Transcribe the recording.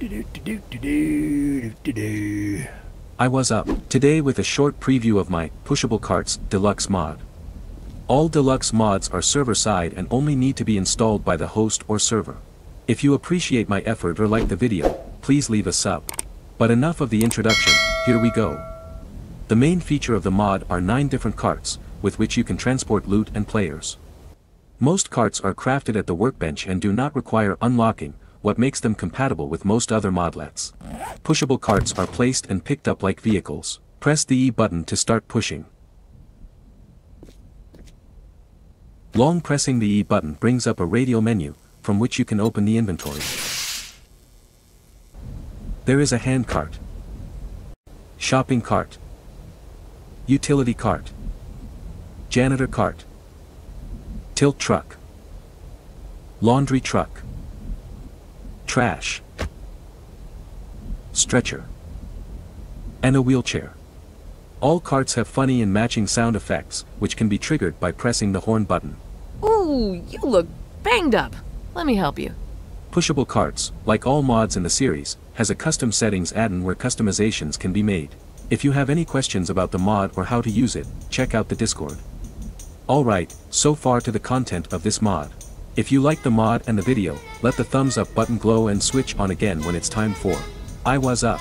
I was up today with a short preview of my Pushable Carts Deluxe mod. All deluxe mods are server-side and only need to be installed by the host or server. If you appreciate my effort or like the video, please leave a sub. But enough of the introduction, here we go. The main feature of the mod are 9 different carts, with which you can transport loot and players. Most carts are crafted at the workbench and do not require unlocking, what makes them compatible with most other modlets. Pushable carts are placed and picked up like vehicles. Press the E button to start pushing. Long pressing the E button brings up a radio menu, from which you can open the inventory. There is a hand cart, shopping cart, utility cart, janitor cart, tilt truck, laundry truck, trash, stretcher, and a wheelchair. All carts have funny and matching sound effects, which can be triggered by pressing the horn button. Ooh, you look banged up. Let me help you. Pushable Carts, like all mods in the series, has a custom settings add-in where customizations can be made. If you have any questions about the mod or how to use it, check out the Discord. Alright, so far to the content of this mod. If you like the mod and the video, let the thumbs up button glow and switch on again when it's time for Eihwaz Up.